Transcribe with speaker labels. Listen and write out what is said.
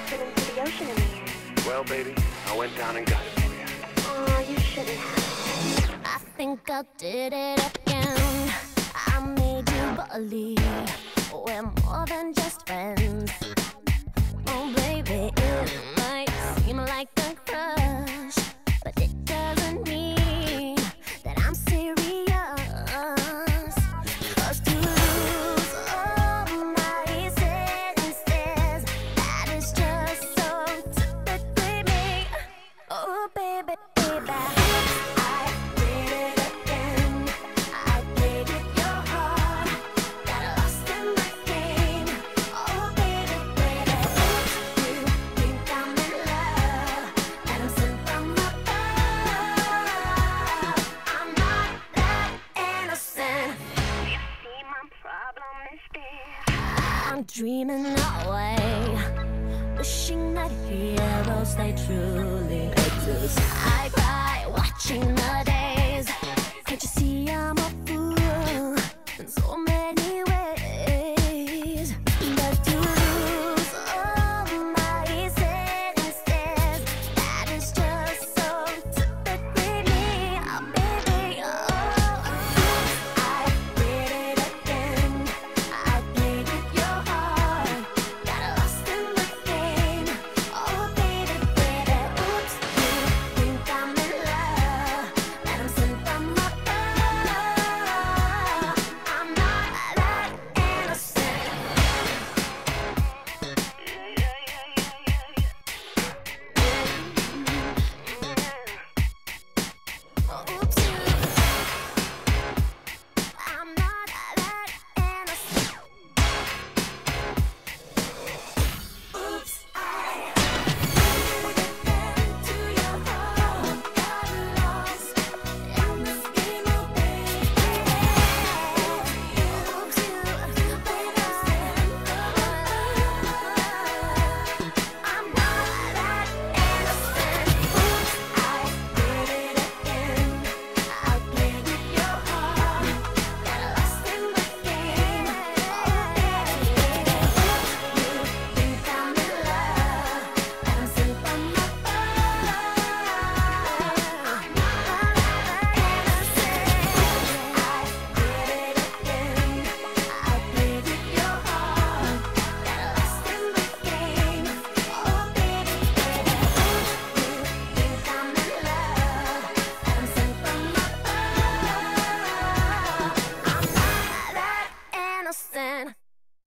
Speaker 1: offered him to the ocean in the air. Well, baby, I went down and got it for you.
Speaker 2: Oh, you shouldn't have. I think I did it again. I made you believe we're more than just friends. Dreaming away. Wishing that heroes they truly exist.